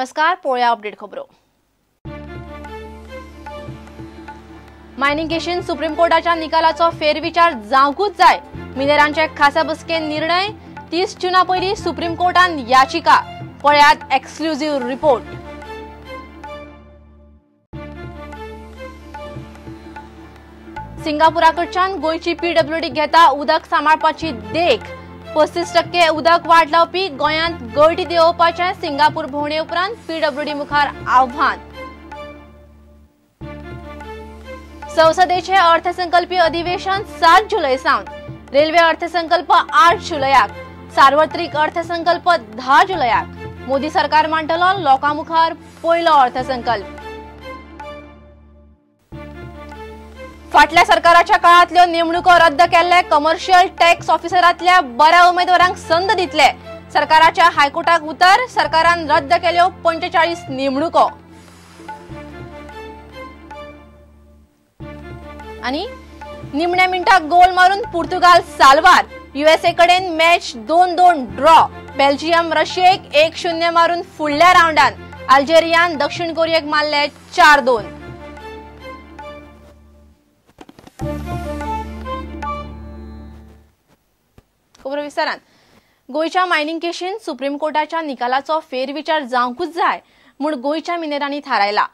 नमस्कार पोळ्या अपडेट खबरो. मायनिंग केशीन सुप्रीम कोर्टाच्या निकालाचो फेरविचार जावंकूच जाय. मिनेरांचे खासा बसकेन निर्णय तीस जुना पयलीं सुप्रीम कोर्टान याचिका पळयात एक्सक्लुझिव्ह रिपोर्ट सिंगापुराकडच्यान गोंयची पीडब्ल्यूडी घेता उदक सांबाळपाची देख पस्तीस टक्के उदक वाट लावपी गोंयांत गळटी देंवोवपाचें सिंगापूर भोंवडे उपरांत पीडब्ल्यूडी मुखार आव्हान. संसदेचे अर्थसंकल्पीय अधिवेशन सात जुलय सावन. रेल्वे अर्थसंकल्प आठ जुलयाक. सार्वत्रिक अर्थसंकल्प धा जुलयाक. मोदी सरकार मांडटलो लोकां मुखार पयलो अर्थसंकल्प. फाटल्या सरकाराच्या काळांतल्यो नेमणुको रद्द केल्ले कमर्शियल टॅक्स ऑफिसरांतल्या बऱ्या उमेदवारांक संद दितले. सरकाराच्या हायकोर्टाक उतर सरकारान रद्द केल्यो पंचेचाळीस नेमणुको. आणि निमण्या मिनटाक गोल मारून पुर्तुगाल साल्वार. युएसए कडेन मॅच दोन दोन ड्रॉ बेल्जियम रशियेक एक शून्य मारून फुडल्या रावंडान अल्जेरियान दक्षिण कोरियेक मारले चार दोन खबर विस्तारान गोयच्या मायनिंग केशीन सुप्रीम कोर्टाच्या निकालाचो फेरविचार जावंकूच जाय म्हूण गोयच्या मिनेरांनी थारायला.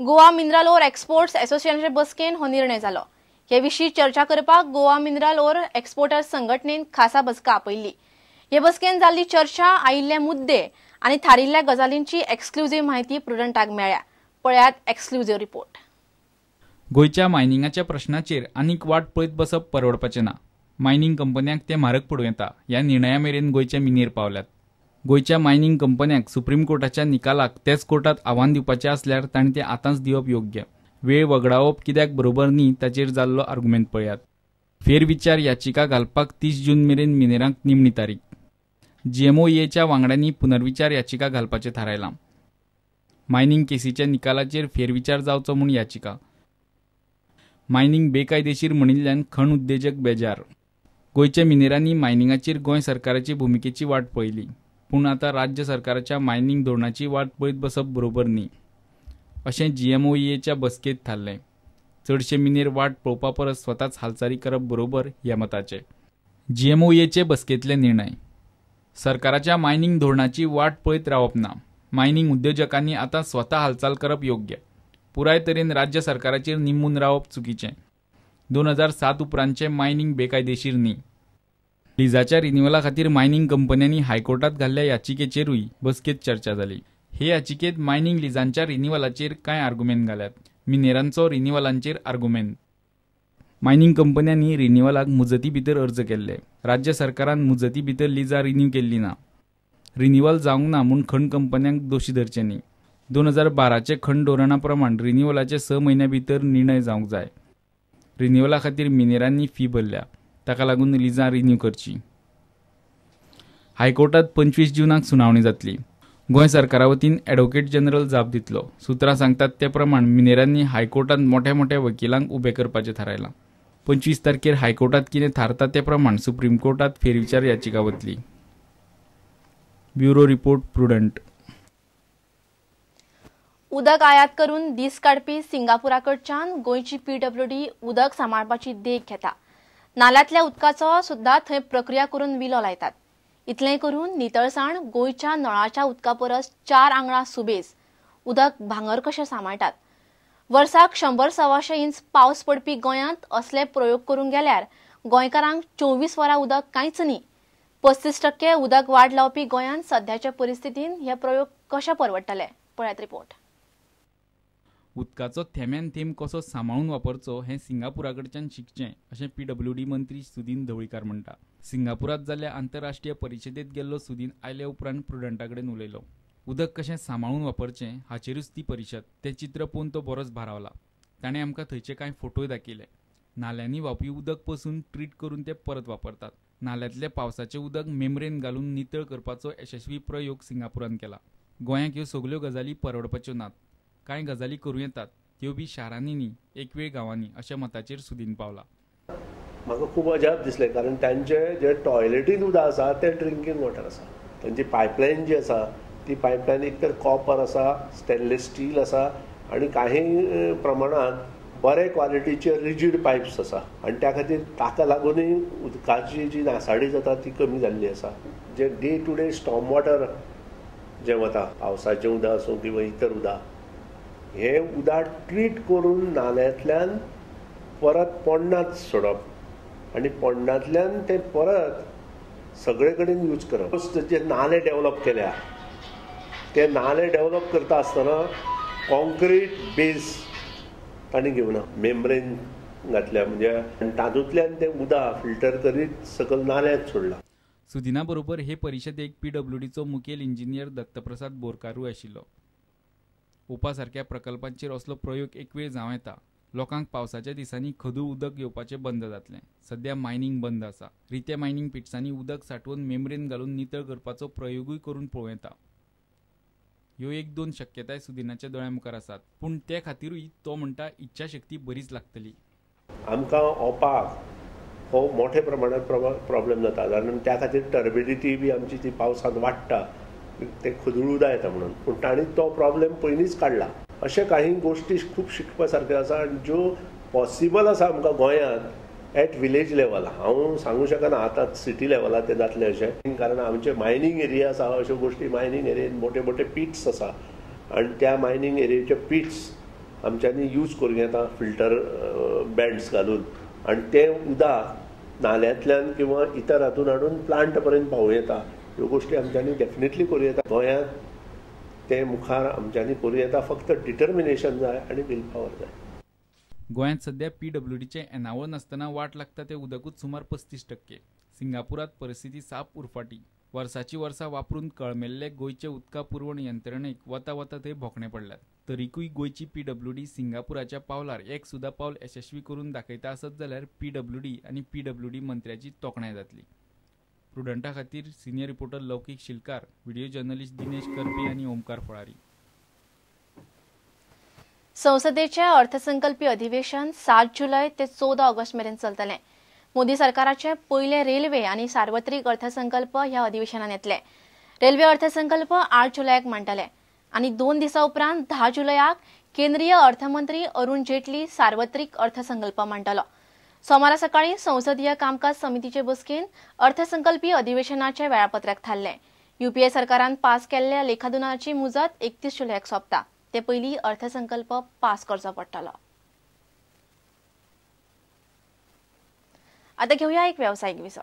गोवा मिनरल ओर एक्सपोर्ट्स असोसिएशनचे बसकेन हो निर्णय जालो हे विशीं चर्चा करपाक गोवा मिनरल ओर एक्सपोर्टर्स संघटनेन खासा बसका आपयल्ली हे बसकेन जाल्ली चर्चा आयिल्ले मुद्दे आनी थारिल्ल्या गजालींची एक्सक्लुझिव्ह म्हायती प्रुडंटाक मेळ्ळ्या पळयात एक्सक्लुझिव्ह रिपोर्ट गोंयच्या मायनिंगाच्या प्रश्नाचेर आनीक वाट पळयत बसप परवडपाचें ना. मायनिंग कंपन्यांक ते म्हारग पडूं येता ह्या निर्णया मेरेन गोंयचे मिनेर पावल्यात. गोंयच्या मायनिंग कंपन्यांक सुप्रीम कोर्टाच्या निकालाक तेच कोर्टात आव्हान दिवपाचें असल्यार ताणें तें आतांच दिवप योग्य. वेळ वगडावप कित्याक बरोबर न्ही ताचेर जाल्लो आर्ग्युमेंट पळयात. फेरविचार याचिका घालपाक तीस जून मेरेन मिनेरांक निमणी तारीख. जीएमओएच्या वांगड्यांनी पुनर्विचार याचिका घालपाचें थारायलां. मायनिंग केसीच्या निकालाचेर फेरविचार जावचो म्हूण याचिका. मायनिंग बेकायदेशीर म्हणिल्ल्यान खण उद्देजक बेजार. गोंयच्या मिनेरांनी मायनिंगाचेर गोंय सरकाराची भुमिकेची वाट पळयली पूण आतां राज्य सरकाराच्या मायनिंग धोरणाची वाट पळयत बसप बरोबर न्ही. अशें जीएमओईएच्या बसकेंत थारलें. चडशे मिनेर वाट पळोवपा परस स्वताच हालचाली करप बरोबर ह्या मताचे. जीएमओईएचे बसकेंतले निर्णय. सरकाराच्या मायनिंग धोरणाची वाट पळयत रावप ना. मायनिंग उद्योजकांनी आतां स्वता हालचाल करप योग्य. पुराय तरेन राज्य सरकाराचेर निमून रावप चुकीचें. दोन हजार सात उपरांतचे मायनिंग बेकायदेशीर न्ही. लिजाच्या रिन्युअला खातीर मायनिंग कंपन्यांनी हायकोर्टात घाल्ल्या याचिकेचेरूय बसकेत चर्चा जाली हे याचिकेत मायनिंग लिजांच्या रिन्युअलाचेर कांय आर्ग्युमेंट घाल्यात मिनेरांचो रिन्युअलांचेर आर्ग्युमेंट. मायनिंग कंपन्यांनी रिन्युअलाक मुजती भितर अर्ज केल्ले. राज्य सरकारान मुजती भितर लिजा रिन्यू केल्ली ना. रिन्युअल जावंक ना म्हूण खंड कंपन्यांक दोशी धरचे न्ही. दोन हजार बाराचे खंड धोरणा प्रमाण रिन्युअलाचे स म्हयन्या भितर निर्णय जावंक जाय. रिन्युअला खातीर मिनेरांनी फी भरल्या. ताका लागून लिजां रिन्यू करची. हायकोर्टात पंचवीस जुनाक सुनावणी जातली. गोंय सरकारा वतीन ॲडव्होकेट जनरल जाप दितलो. सुत्रां सांगतात ते प्रमाण मिनेरांनी हायकोर्टात मोठ्या मोठ्या वकिलांक उबें करपाचें थारायलां. पंचवीस तारखेर हायकोर्टात कितें थारता ते प्रमाण सुप्रीम कोर्टात फेरविचार याचिका वतली. Bureau report Prudent. उदक आयात करून दीस काडपी सिंगापुराकडच्यान गोंयची पीडब्ल्यूडी उदक सांबाळपाची देख घेता. नाल्यांतल्या उदकाचो सुद्दां थंय प्रक्रिया करून विलो लायतात. इतलें करून नितळसाण गोंयच्या नळाच्या उदका परस चार आंगणां सुबेज. उदक भांगर कशें सांबाळटात? वर्साक शंबर सवाशे इंच पावस पडपी गोंयांत असले प्रयोग करूंक गेल्यार गोंयकारांक चोवीस वरां उदक कांयच न्ही. पस्तीस टक्के उदक वाड लावपी गोंयांत सध्याच्या परिस्थितीन हे प्रयोग कशे परवडटले? पळयात रिपोर्ट. उदकाचो थेंब्यान थेंब कसो सांबाळून वापरचो हें सिंगापुराकडच्यान शिकचें अशें पी डब्ल्यू डी मंत्री सुदीन ढवळीकार म्हणटा सिंगापुरात जाल्ल्या आंतरराष्ट्रीय परिशदेंत गेल्लो सुदीन आयले उपरांत प्रुडंटा कडेन उलयलो. उदक कशें सांबाळून वापरचें हाचेरूच ती परिशद तें चित्र पळोवन तो बरोच भारावला. ताणें आमकां थंयचे कांय फोटोय दाखयले. नाल्यांनी व्हांवपी उदक पसून ट्रीट करून ते परत वापरतात. नाल्यांतले पावसाचें उदक मेमरेन घालून नितळ करपाचो यशस्वी प्रयोग सिंगापुरान केला. गोंयांक ह्यो सगल्यो गजाली परवडपाच्यो नात. कांय गजाली करूं येतात त्यो बी शारांनी न्ही एक वेळ गांवांनी अशा मताचेर सुदीन पावला. म्हाका खूब अजाप दिसलें कारण तांचे जे टॉयलेटीन उदक आसा तें ड्रिंकींग वॉटर आसा. तांची पायपलायन जी आसा ती पायपलायन एक तर कॉपर आसा स्टेनलेस स्टील आसा आनी काही प्रमाणांत प्रमाणात बरे क्वालिटीचे रिजीड पायप्स आसा. आनी त्या खातीर ताका लागूनय उदकाची जी नासाडी जाता ती कमी जाल्ली आसा. जे day to day storm water जें वता पावसाचें उदक आसूं किंवा इतर उदक हें उदक ट्रीट करून नाल्यांतल्यान परत पोंडांत सोडप. आनी पोंडांतल्यान तें परत सगळे कडेन यूज करप. जे नाले डेवलप केल्या ते नाले डेवलप करता आसतना कॉन्क्रीट बेस तांणी घेवना. मेम्ब्रेन घातल्या म्हणजे आनी तातूंतल्यान तें उदक फिल्टर करीत सकयल नाल्यांत सोडलां. सुदिना बरोबर हे परिशदेक पीडब्ल्यूडीचो मुखेल इंजिनियर दत्तप्रसाद बोरकारूय आशिल्लो. उपासारख्या प्रकल्पांचेर असलो प्रयोग एक वेळ जावं येता लोकांक पावसाच्या दिसांनी खदू उदक येवपाचें बंद जातलें. सध्या मायनिंग बंद आसा. रित्या मायनिंग पिट्सांनी उदक साठोवन मेमरेन घालून नितळ करपाचो प्रयोगूय करून पळोव येता ह्यो एक दोन शक्यताय सुदिनाच्या दोळ्या मुखार आसात. पूण ते खातीरूय तो म्हणटा इच्छाशक्ती बरीच लागतली. आमकां ओपाक हो मोठ्या प्रमाणात प्रॉब्लेम जाता. कारण त्या खातीर टर्बिडिटी बी आमची ती पावसांत वाडटा. ते खदूळ उदक येता म्हणून. पूण तांणी तो प्रॉब्लेम पयलींच काडला अशे काही गोश्टी खूब शिकपा सारक्यो आसा आनी ज्यो पॉसिबल आसा आमकां गोंयांत एट विलेज लेवल हांव सांगूं शकना आतां सिटी लेवला ते जातले अशें. कारण आमचे मायनींग एरिया आसा अश्यो गोश्टी मायनींग एरियेन मोठे मोठे पिट्स आसा आनी त्या मायनींग एरियेचे पिट्स आमच्यांनी यूज करूं येता फिल्टर बँड्स घालून. आनी तें उदक नाल्यांतल्यान किंवा इतर हातून हाडून प्लांट पर्यंत पावूं येता. ह्यो गोश्टी आमच्यांनी डेफिनेटली करूं येता गोंयांत ते मुखार आमच्यांनी करूं येता फक्त डिटर्मिनेशन जाय आनी विल पावर जाय. गोंयांत सध्या डीचे एनावळ नासतना वाट लागता तें उदकूच सुमार पस्तीस टक्के. सिंगापुरात परिस्थिती साप उरफाटी. वर्साची वर्सां वापरून कळमेल्ले गोंयचे उदका पुरवण यंत्रणेक वता वता थंय भोकणे पडल्यात. तरीकूय गोंयची डी सिंगापुराच्या पावलार एक सुद्दां पावल यशस्वी करून दाखयता आसत जाल्यार पी डब्ल्यू डी आनी पी डब्ल्यू डी मंत्र्याची तोखणाय जातली. प्रुडंटा खातीर senior reporter Loukik Shilkar video journalist Dinesh Karpi आनी ओमकार फळारी. संसदेचे अर्थसंकल्पीय अधिवेशन सात जुलय ते चौदा ऑगस्ट मेरेन चलतलें. मोदी सरकाराचे पयले रेल्वे आनी सार्वत्रिक अर्थसंकल्प ह्या अधिवेशनात येतले. रेल्वे अर्थसंकल्प आठ जुलयाक मांडटले आनी दोन दिसा उपरांत धा जुलयाक केंद्रीय अर्थमंत्री अरुण जेटली सार्वत्रिक अर्थसंकल्प मांडटलो सोमारा सकाळी संसदीय कामकाज समितीचे बसकेन अर्थसंकल्पीय अधिवेशनाचे वेळापत्रक थारले युपीए सरकारान पास केल्ल्या लेखादुनाची मुजत एकतीस जुलयाक सोंपता. ते पयलीं अर्थसंकल्प पास करचो पडटलो. आता घेऊया एक व्यावसायिक विसर